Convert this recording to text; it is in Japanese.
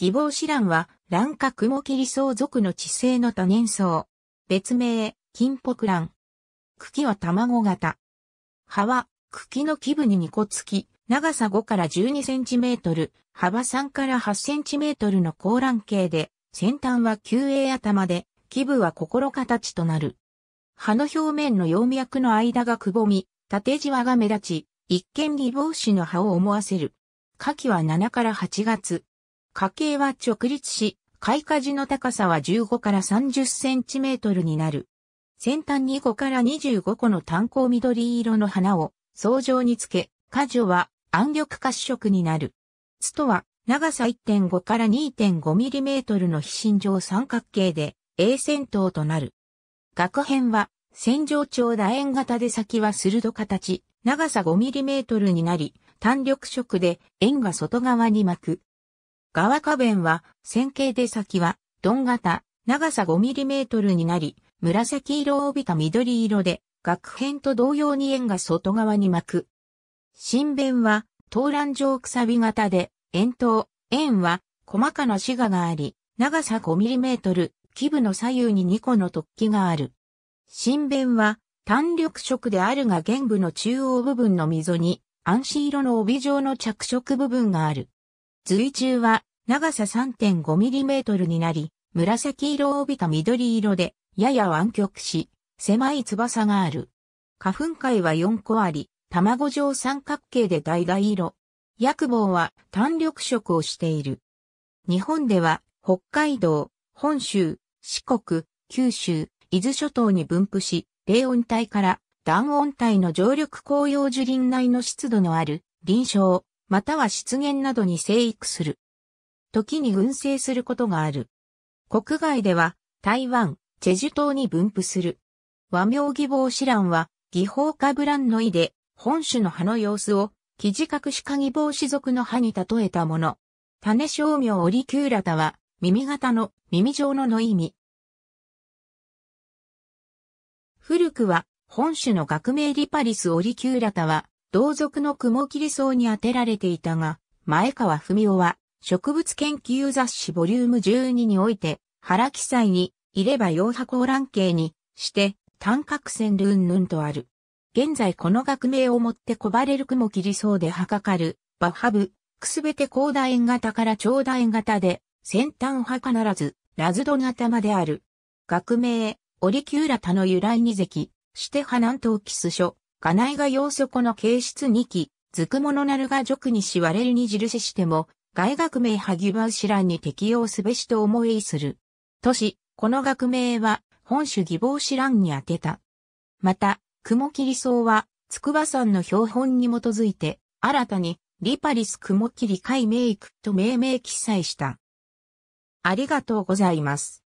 義母子蘭は、卵化雲切り草属の地性の多年草。別名、金北蘭。茎は卵型。葉は、茎の基部に2個付き、長さ5から12センチメートル、幅3から8センチメートルの高卵形で、先端は球栄頭で、基部は心形となる。葉の表面の葉脈の間がくぼみ、縦じわが目立ち、一見義母子の葉を思わせる。夏季は7から8月。花茎は直立し、開花時の高さは15から30センチメートルになる。先端に5から25個の単光緑色の花を層状につけ、果樹は暗緑褐色になる。ツとは長さ1.5から2.5ミリメートルの非心状三角形で A 線頭となる。学辺は線状長楕円型で先は鋭形、長さ5ミリメートルになり、単緑色で円が外側に巻く。側花弁は線形で先は鈍型、長さ5ミリメートルになり、紫色を帯びた緑色で、学辺と同様に円が外側に巻く。新弁は、東乱状くさび型で、円筒、円は、細かな死画があり、長さ5ミリメートル、基部の左右に2個の突起がある。新弁は、単緑色であるが原部の中央部分の溝に、暗視色の帯状の着色部分がある。髄中は長さ 3.5mm になり、紫色を帯びた緑色で、やや湾曲し、狭い翼がある。花粉塊は4個あり、卵状三角形で橙色。薬棒は単緑色をしている。日本では北海道、本州、四国、九州、伊豆諸島に分布し、低温帯から暖温帯の常緑紅葉樹林内の湿度のある林床、または湿原などに生育する。時に群生することがある。国外では台湾、チェジュ島に分布する。和名義棒シランは、義法カブランの意で、本種の葉の様子を、生地隠し鍵棒子族の葉に例えたもの。種商名オリキューラタは、耳型の耳状のの意味。古くは、本種の学名リパリスオリキューラタは、同族の雲切り草に当てられていたが、前川文夫は、植物研究雑誌ボリューム12において、腹記載に、いれば洋箱乱形にして、単角線ルンヌンとある。現在この学名をもって小バレル雲切りそうではかかる、バッハブ、くすべて高楕円型から長楕円型で、先端は必ず、ラズド型まである。学名、オリキューラタの由来二席、してハナントーキス書、ガナイが要素この形質2期、ズクモノナルが俗にしわれるに印しても、外学名ハギバウシランに適用すべしと思いする。都市、この学名は、本種義母シランに当てた。また、雲霧草は、筑波山の標本に基づいて、新たに、リパリス雲霧海メイクと命名記載した。ありがとうございます。